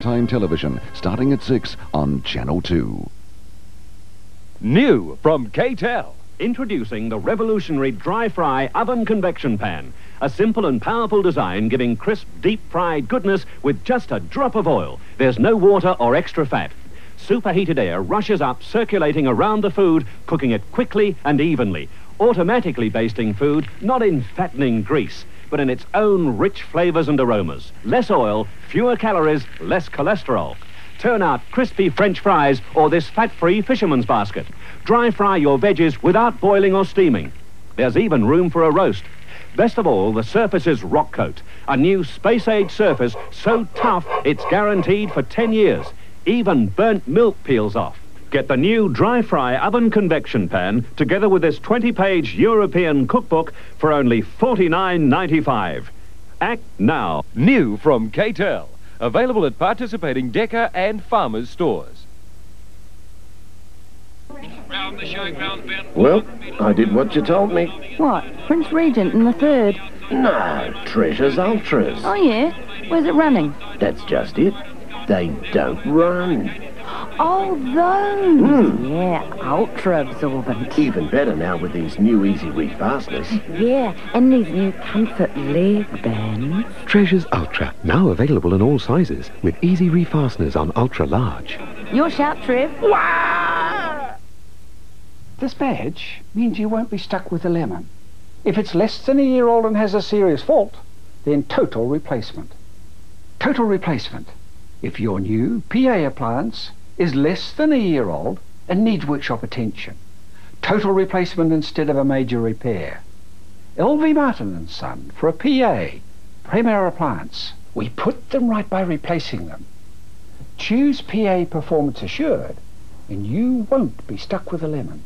Time television, starting at 6 on Channel 2. New from KTEL. Introducing the revolutionary dry fry oven convection pan. A simple and powerful design giving crisp, deep fried goodness with just a drop of oil. There's no water or extra fat. Superheated air rushes up, circulating around the food, cooking it quickly and evenly. Automatically basting food, not in fattening grease, but in its own rich flavors and aromas. Less oil, fewer calories, less cholesterol. Turn out crispy French fries or this fat-free fisherman's basket. Dry fry your veggies without boiling or steaming. There's even room for a roast. Best of all, the surface is Rock Coat, a new space-age surface so tough it's guaranteed for 10 years. Even burnt milk peels off. Get the new dry fry oven convection pan together with this 20-page European cookbook for only $49.95. Act now. New from KTEL. Available at participating Deka and Farmers stores. Well, I did what you told me. What? Prince Regent in the third? No, Treasures Ultras. Oh, yeah? Where's it running? That's just it. They don't run. Oh, those! Hmm. Yeah, ultra absorbent. Even better now with these new Easy Refasteners. Yeah, and these new comfort leg bands. Treasures Ultra, now available in all sizes, with easy refasteners on Ultra Large. Your shout, Trev. This badge means you won't be stuck with a lemon. If it's less than a year old and has a serious fault, then total replacement. Total replacement. If your new PA appliance is less than a year old and needs workshop attention. Total replacement instead of a major repair. LV Martin and Son for a PA, Premier Appliance. We put them right by replacing them. Choose PA Performance Assured and you won't be stuck with a lemon.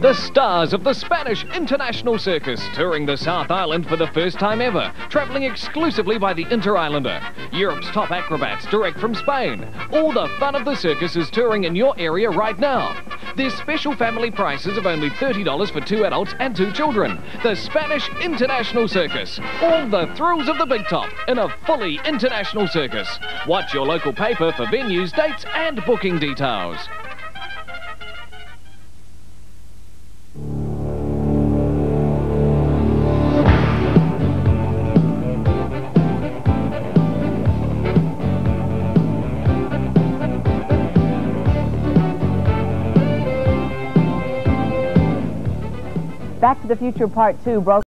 The stars of the Spanish International Circus touring the South Island for the first time ever, travelling exclusively by the Inter-Islander. Europe's top acrobats direct from Spain. All the fun of the circus is touring in your area right now. There's special family prices of only $30 for two adults and two children. The Spanish International Circus. All the thrills of the big top in a fully international circus. Watch your local paper for venues, dates and booking details. Back to the Future Part 2 broke